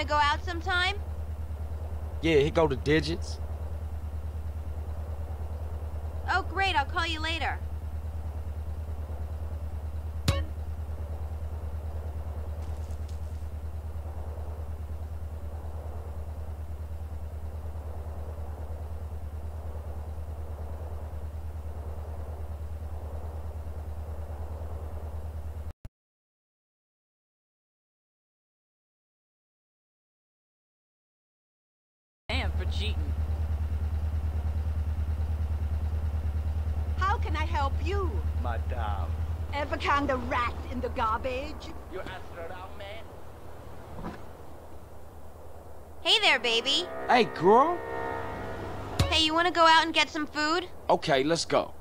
want to go out sometime? Yeah, he go to digits. Oh, great. I'll call you later. Damn for cheating. How can I help you? Madame. Ever found a rat in the garbage? You asked around, man? Hey there, baby. Hey, girl. Hey, you want to go out and get some food? Okay, let's go.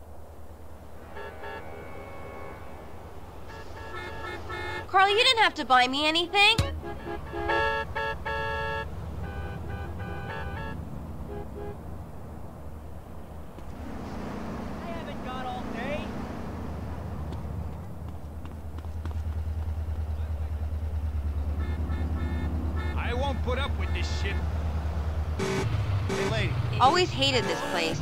Carl, you didn't have to buy me anything. Put up with this shit. Hey, lady. Always hated this place.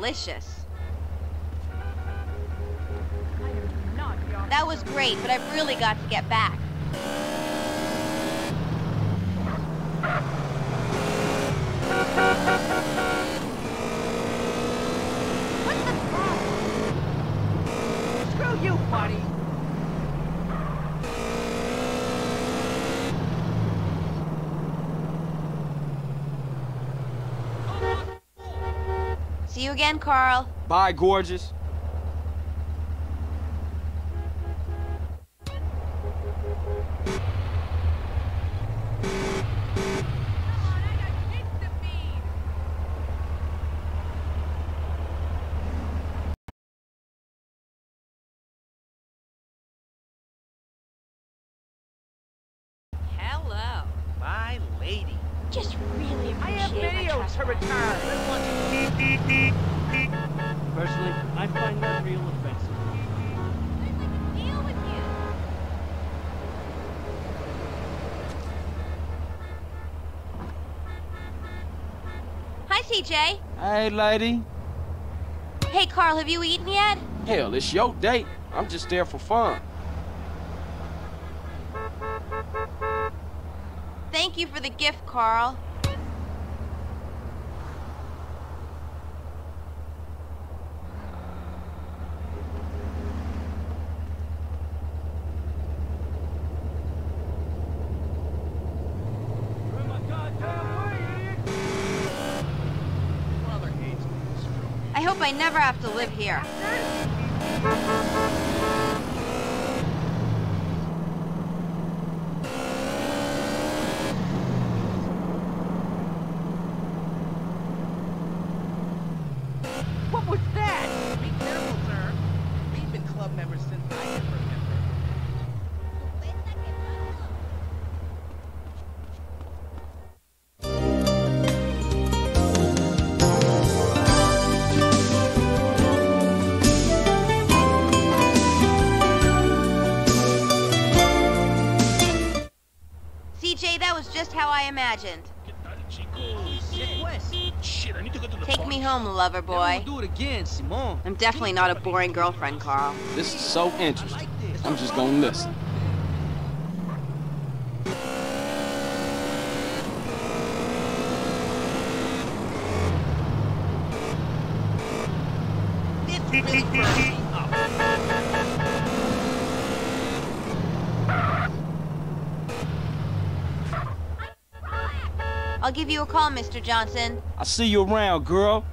Delicious. That was great, but I've really got to get back. Screw you, buddy! See you again, Carl. Bye, gorgeous. Hello. My lady. Just really I have appreciate my videos to trespass. return. Personally, I find that real offensive. Deal with you. Hi, CJ. Hey, lady. Hey, Carl, have you eaten yet? Hell, it's your date. I'm just there for fun. Thank you for the gift, Carl. I never have to live here. Imagined. I need to go to the Take me home, lover boy. do it again, Simone. I'm definitely not a boring girlfriend, Carl. This is so interesting. I'm just gonna listen. I'll give you a call, Mr. Johnson. I'll see you around, girl.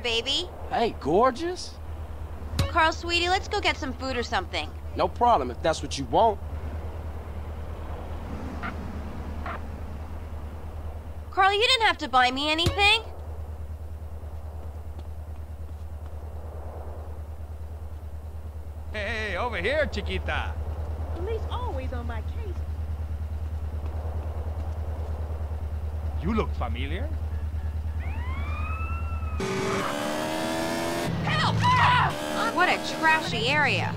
Baby. Hey, gorgeous. Carl, sweetie, let's go get some food or something. No problem if that's what you want. Carl, you didn't have to buy me anything. Hey, over here, Chiquita. Police always on my case. You look familiar. What a trashy area.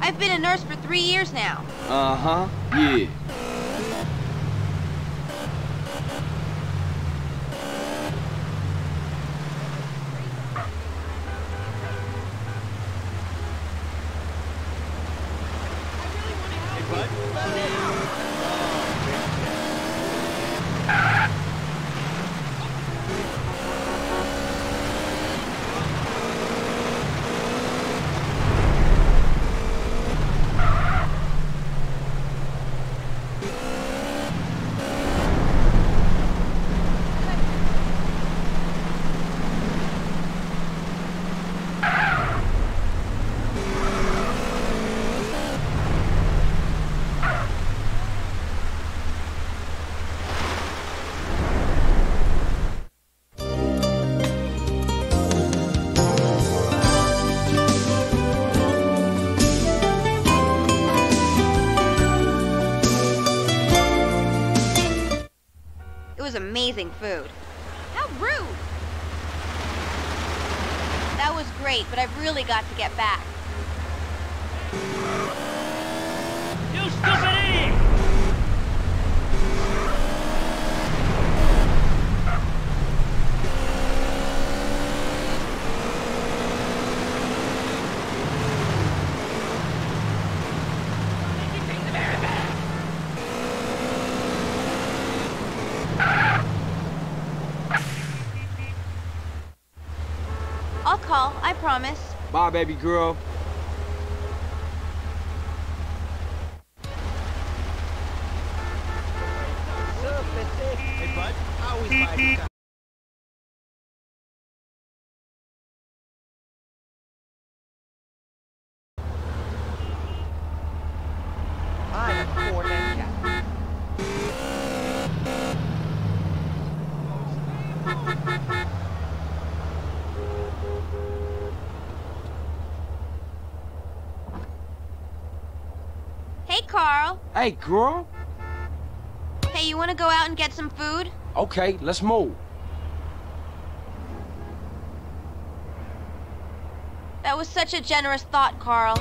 I've been a nurse for three years now. Uh-huh. Yeah. Amazing food. How rude! That was great, but I've really got to get back. You stupid idiot! I'll call, I Bye, baby girl. Hey, bud. I always buy you time. I am Ford and Cat. Hey, Carl. Hey, girl. Hey, you want to go out and get some food? Okay, let's move. That was such a generous thought, Carl.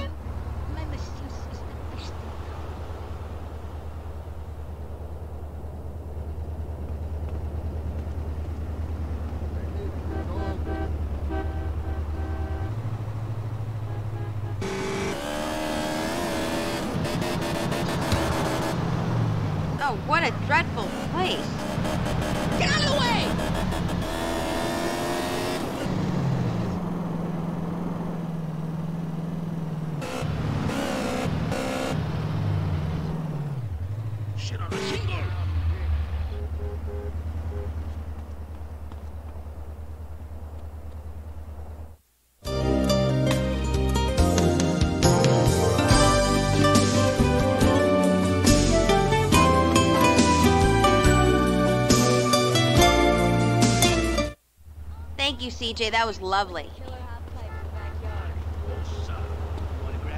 Thank. That was lovely.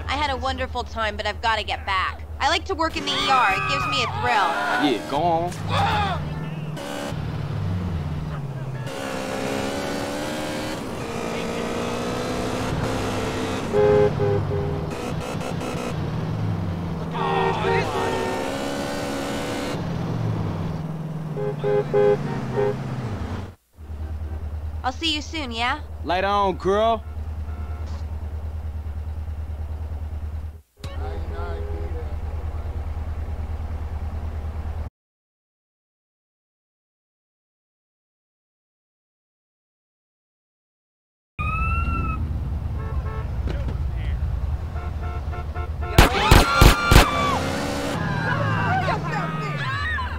I had a wonderful time, but I've got to get back. I like to work in the ER. It gives me a thrill. Yeah, go on. I'll see you soon, yeah? Later on, girl.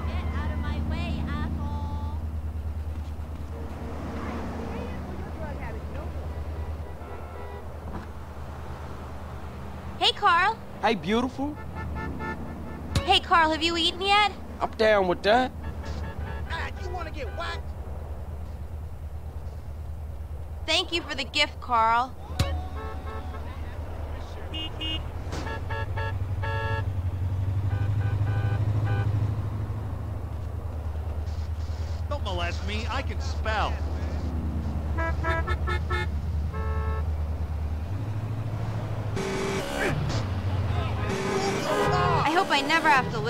Get out of my way, asshole. Hey, Carl. Hey, beautiful. Hey, Carl, have you eaten yet? I'm down with that. Thank you for the gift, Carl.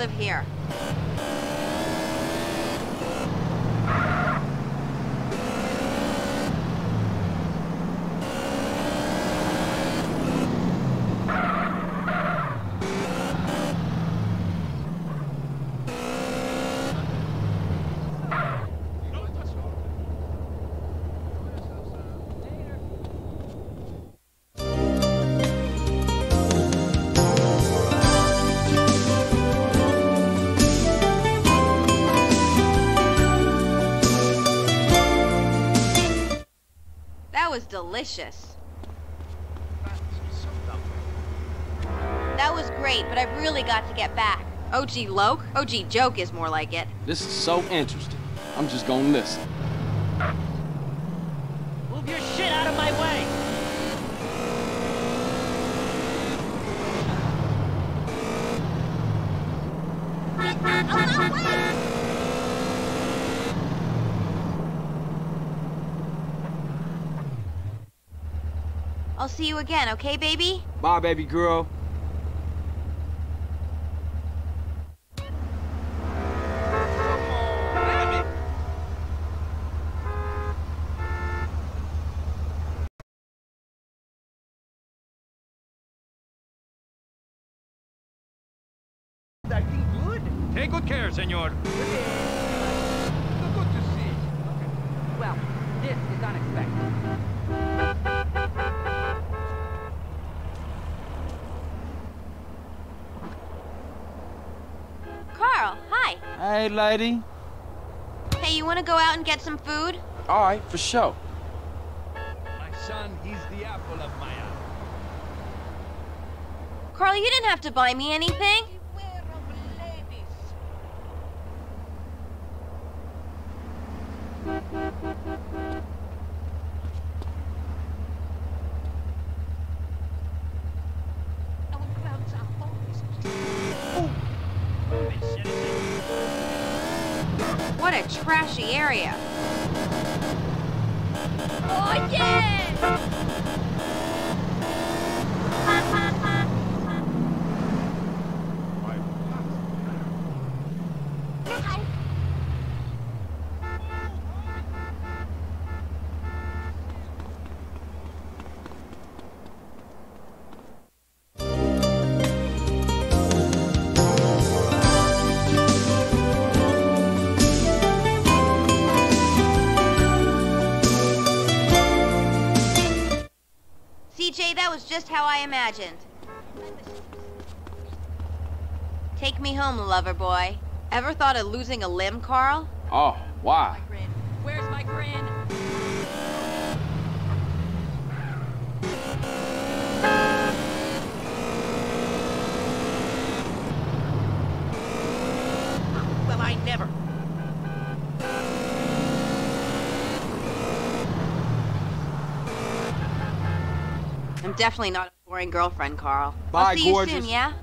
Live here. Was delicious. That was great, but I've really got to get back. OG Loc? OG Joke is more like it. This is so interesting. I'm just gonna listen. Move your shit out of my way. I'll see you again, okay, baby? Bye, baby girl. Hey, lady. Hey, you want to go out and get some food? All right, for sure. My son, he's the apple of my eye. Carl, you didn't have to buy me anything. Just how I imagined. Take me home, lover boy. Ever thought of losing a limb, Carl? Oh, why? Grin. Where's my grin? I'm definitely not a boring girlfriend, Carl. Bye, I'll see gorgeous. you soon, yeah?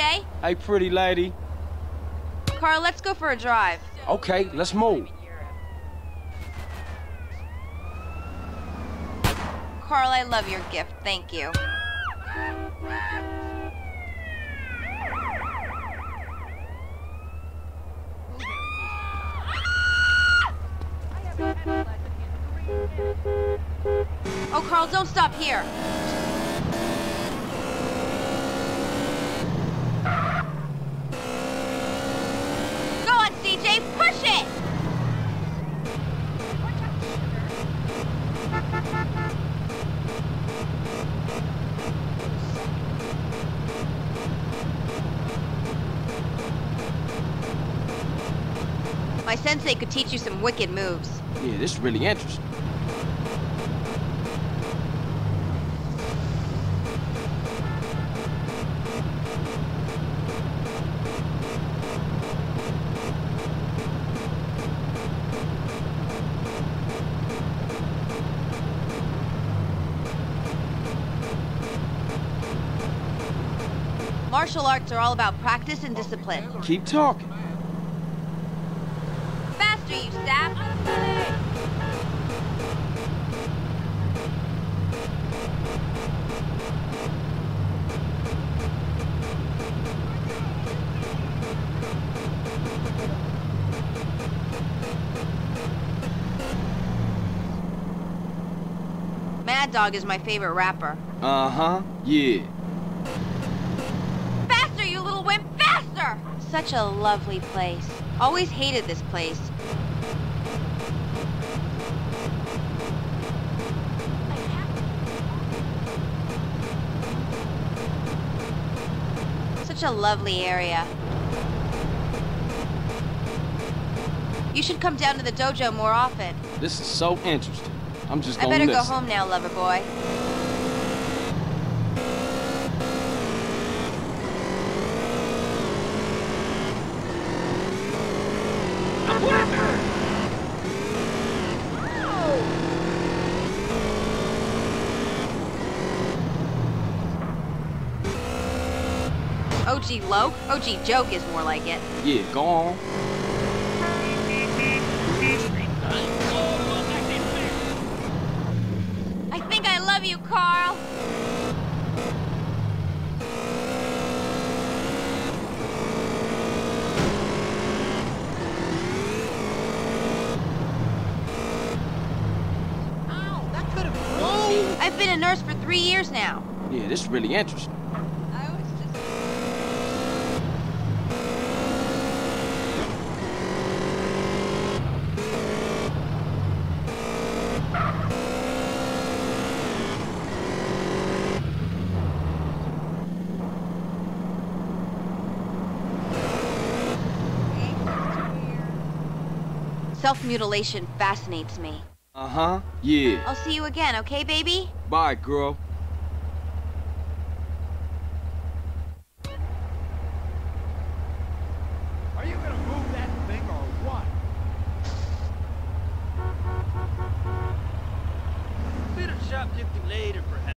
Hi, Hey, pretty lady. Carl, let's go for a drive. Okay, let's move. Carl, I love your gift. Thank you. Oh, Carl, don't stop here. Teach you some wicked moves. Yeah, this is really interesting. Martial arts are all about practice and discipline. Keep talking. Madd Dogg is my favorite rapper. Uh-huh. Yeah. Faster, you little wimp! Faster! Such a lovely place. Always hated this place. Such a lovely area. You should come down to the dojo more often. This is so interesting. I'm just I better go home now, lover boy. OG Loc? OG Joke is more like it. Yeah, go on. I think I love you, Carl. I've been a nurse for three years now. Yeah, this is really interesting. I was just... Self-mutilation fascinates me. Uh-huh. Yeah. I'll see you again, okay, baby? Bye, girl. Are you gonna move that thing or what? Bit of shoplifting later, perhaps.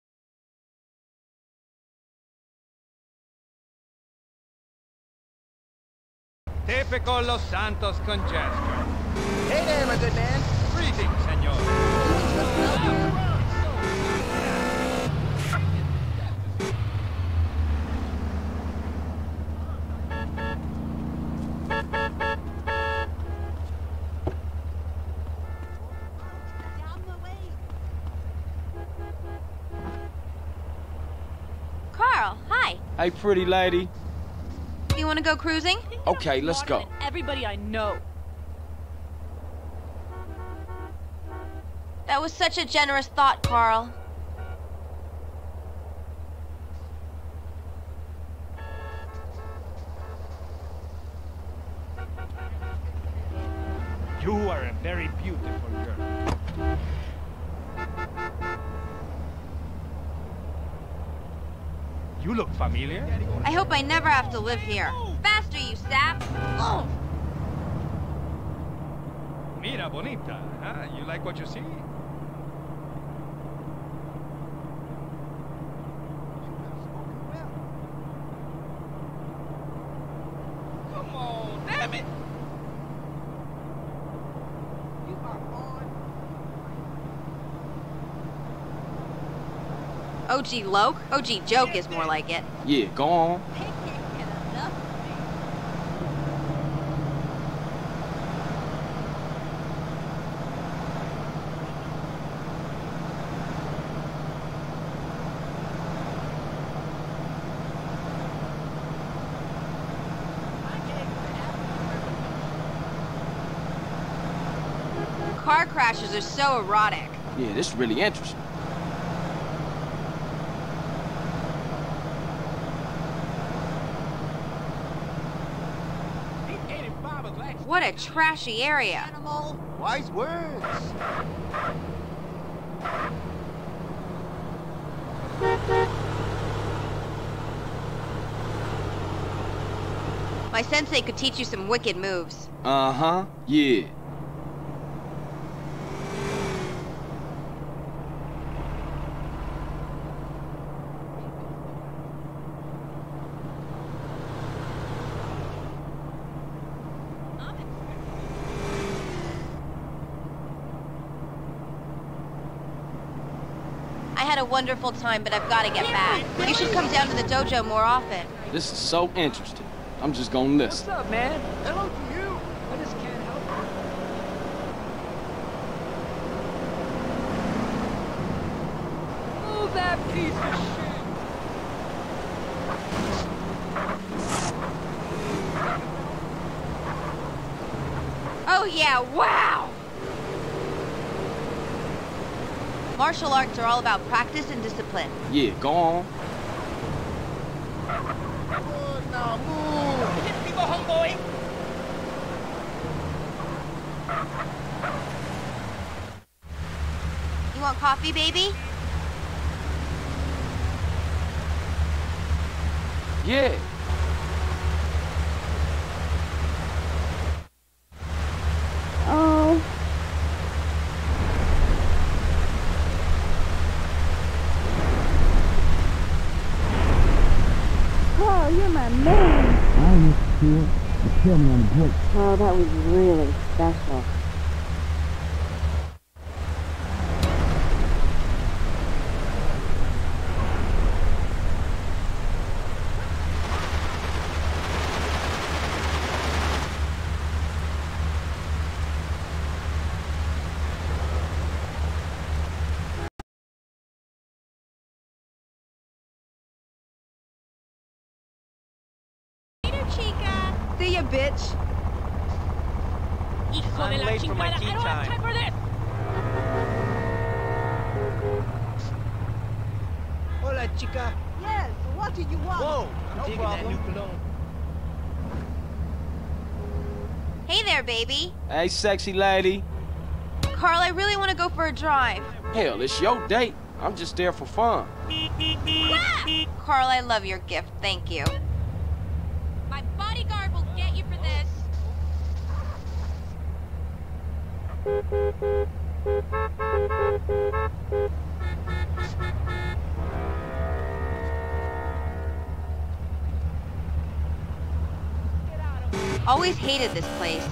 Typical Los Santos congestion. Hey there, my good man. Greetings, senor. Carl, hi. Hey, pretty lady. You want to go cruising? Okay, let's go. Everybody I know. That That was such a generous thought, Carl. You are a very beautiful girl. You look familiar. I hope I never have to live here. Faster, you sap! Oh! Mira, bonita. Huh? You like what you see? Come on, damn it! OG Loc? OG Joke is more like it. Yeah, go on. Car crashes are so erotic. Yeah, this is really interesting. What a trashy area. Animal. Wise words. My sensei could teach you some wicked moves. Uh-huh. Yeah. I had a wonderful time, but I've got to get back. You should come down to the dojo more often. This is so interesting. I'm just gonna listen. What's up, man? Hello to you. I just can't help it. Move that piece of shit. Oh yeah, wow! Martial arts are all about practice and discipline. Yeah, go on. Good, now move. Hit me, go homeboy. You want coffee, baby? Yeah. Oh. Carl, you're my man. I used to feel to kill me on the break. Oh, that was really special. Later, Chica. See ya, bitch. Hijo I'm late for my tea time. for this. Hola, chica. Yes, what do you want? Whoa, I'm no digging problem. that new cologne. Hey there, baby. Hey, sexy lady. Carl, I really want to go for a drive. Hell, it's your date. I'm just there for fun. Carl, I love your gift. Thank you. Always hated this place.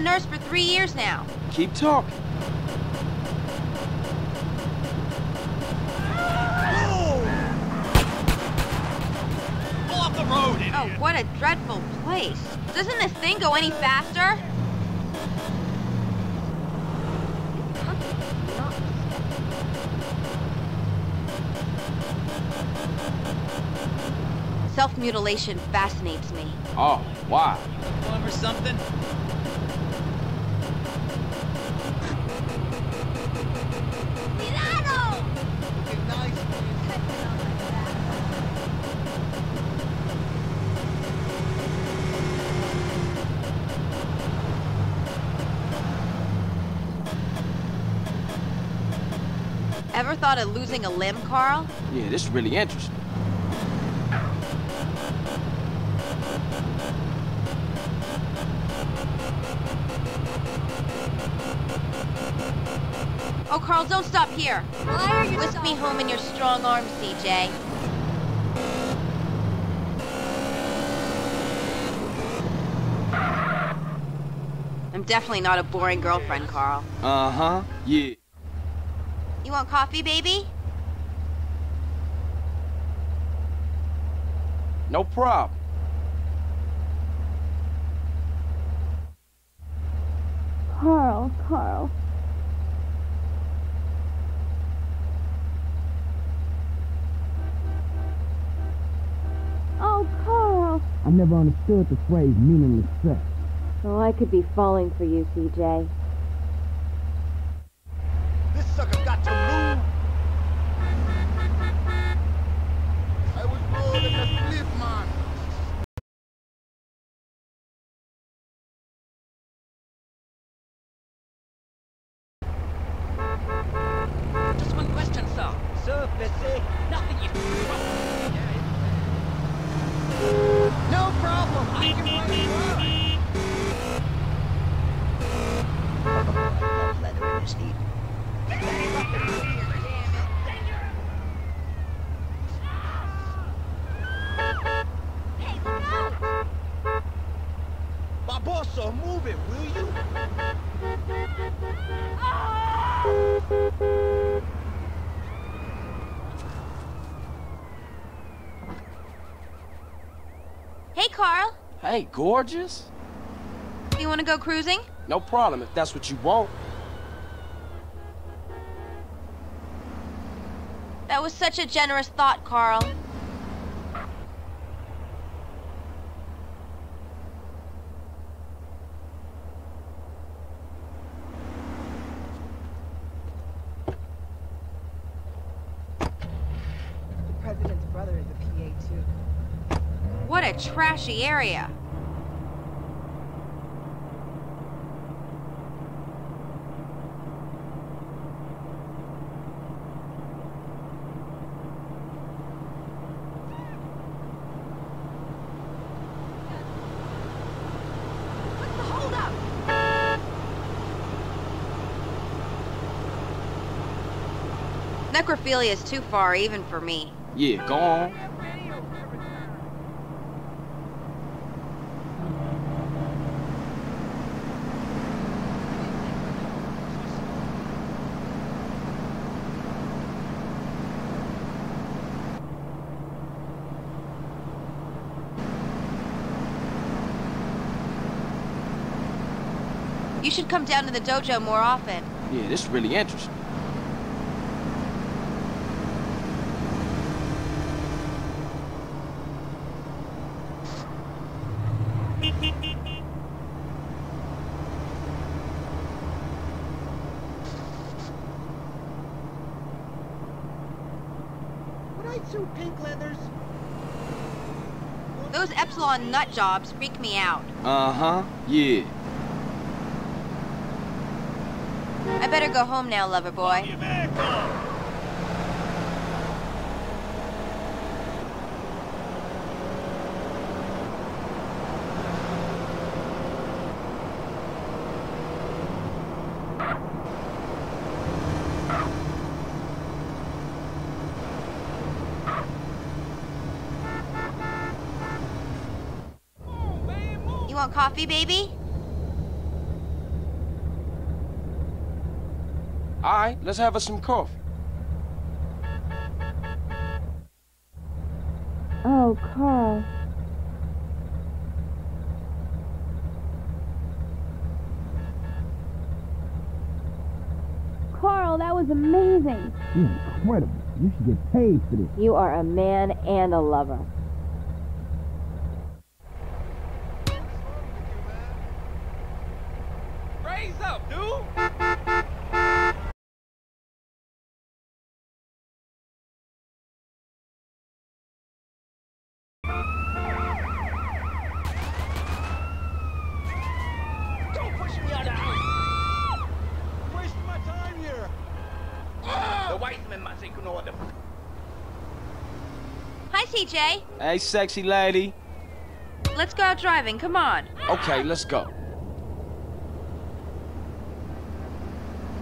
A nurse for three years now. Keep talking. Pull off the road, oh, a dreadful place. Doesn't this thing go any faster? Self-mutilation fascinates me. Oh, wow. Plum or something? Thought of losing a limb, Carl? Yeah, this is really interesting. Oh, Carl, don't stop here. Whisk me home in your strong arms, CJ. I'm definitely not a boring girlfriend, Carl. Uh-huh. Yeah. You want coffee, baby? No problem. Carl, Carl. Oh, Carl. I never understood the phrase meaningless sex. Oh, I could be falling for you, CJ. Move it, will you? Ah! Hey, Carl. Hey, gorgeous. You want to go cruising? No problem if that's what you want. That was such a generous thought, Carl. The president's brother is a PA too. What a trashy area. Necrophilia is too far even for me. Yeah, go on. Come down to the dojo more often. Yeah, this is really interesting. Would I two pink leathers? Those Epsilon nut jobs freak me out. Uh-huh. Yeah. I better go home now, lover boy. You want coffee, baby? All right, let's have us some coffee. Oh, Carl. Carl, that was amazing. Incredible. You should get paid for this. You are a man and a lover. Hey, sexy lady. Let's go out driving. Come on. Okay, let's go.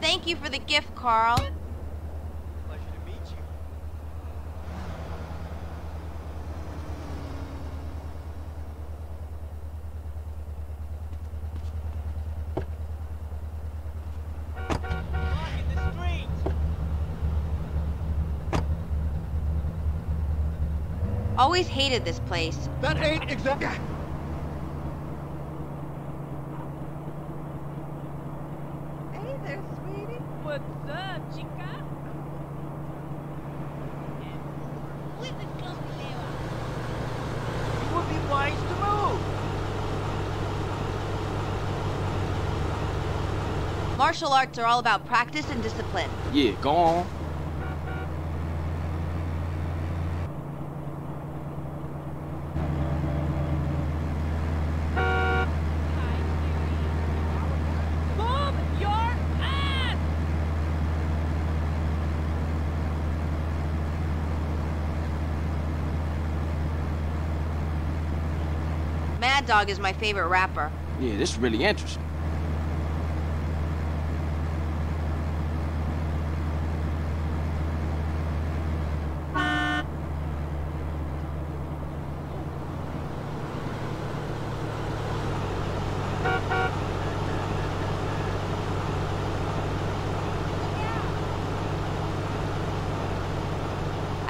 Thank you for the gift, Carl. Pleasure to meet you. in the street. Always hated this place. That ain't exactly. Hey there, sweetie. What's up, chica? You would be wise to move. Martial arts are all about practice and discipline. Yeah, go on. Move your ass! Madd Dogg is my favorite rapper. Yeah, this is really interesting.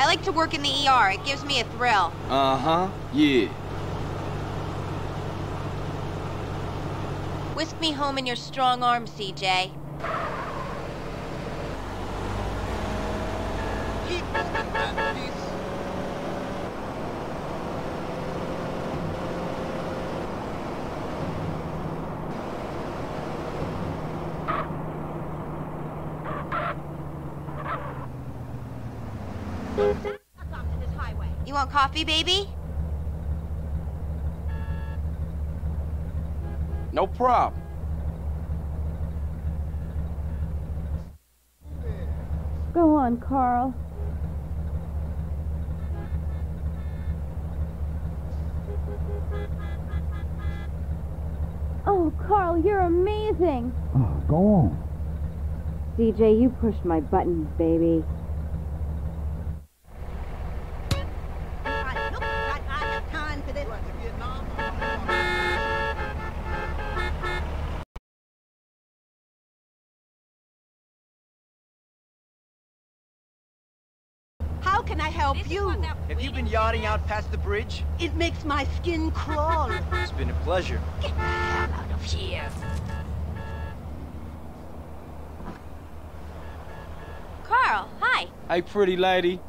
I like to work in the ER. It gives me a thrill. Uh-huh, yeah. Whisk me home in your strong arms, CJ. You want coffee, baby? No problem. Go on, Carl. Oh, Carl, you're amazing. Oh, go on. CJ, you pushed my buttons, baby. Can I help you? Have you been yachting out past the bridge? It makes my skin crawl. It's been a pleasure. Get the hell out of here. Carl, hi. Hey, pretty lady.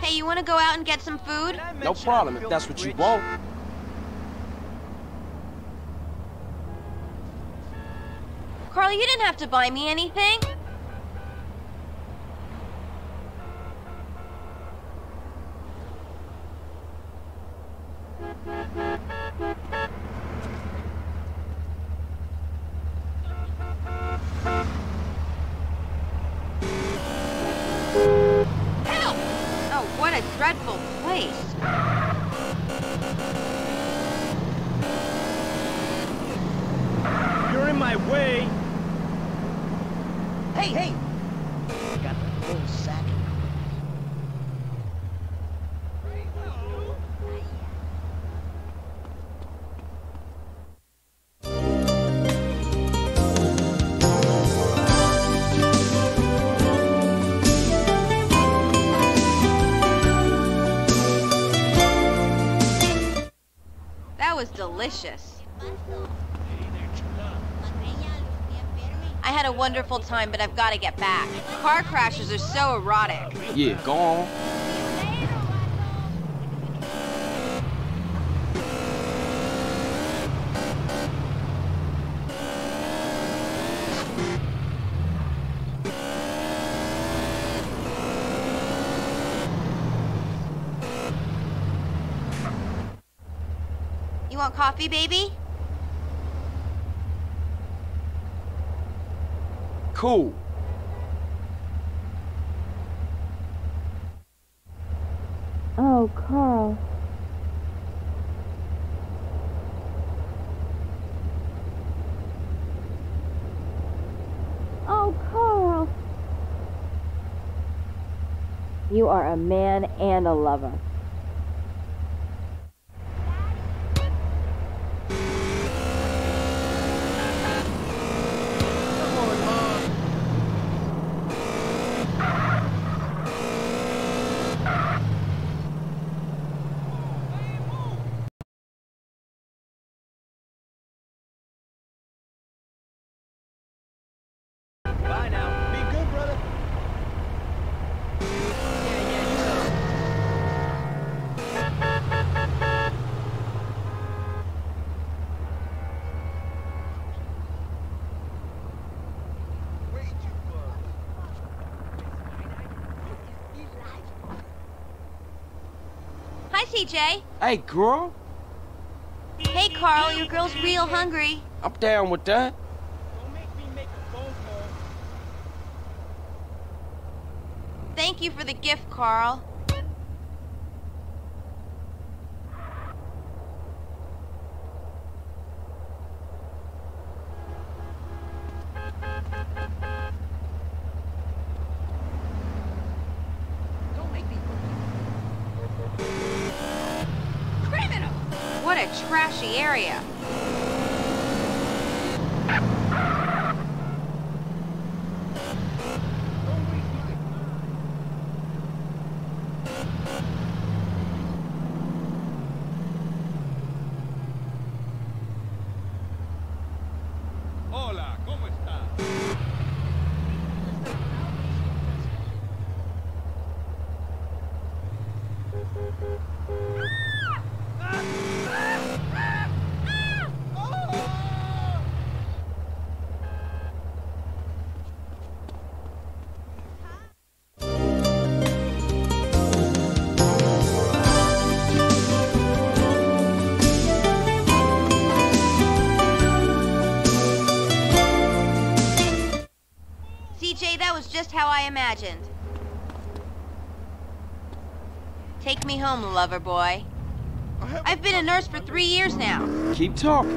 Hey, you want to go out and get some food? No problem if that's what you want. Carl, you didn't have to buy me anything. Help! Oh, what a dreadful place. You're in my way. Hey, hey! Got That was delicious. I had a wonderful time, but I've got to get back. Car crashes are so erotic. Yeah, go on. You want coffee, baby? Cool. Oh, Carl. Oh, Carl. You are a man and a lover. CJ. Hey, girl. Hey, Carl, your girl's real hungry. I'm down with that. Don't make me make a phone call. Thank you for the gift, Carl. What a trashy area. Imagined. Take me home, lover boy. I've been a nurse for three years now. Keep talking.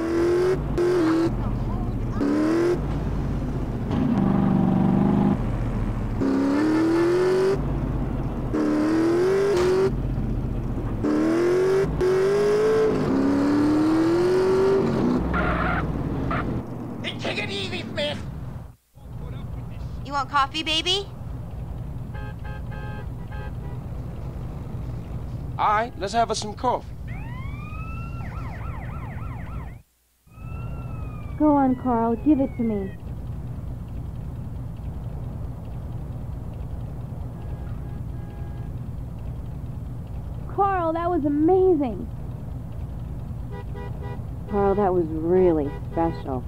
Take it easy, Smith. You want coffee, baby? Right, let's have us some coffee. Go on, Carl. Give it to me. Carl, that was amazing. Carl, that was really special.